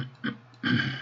Mm-hmm.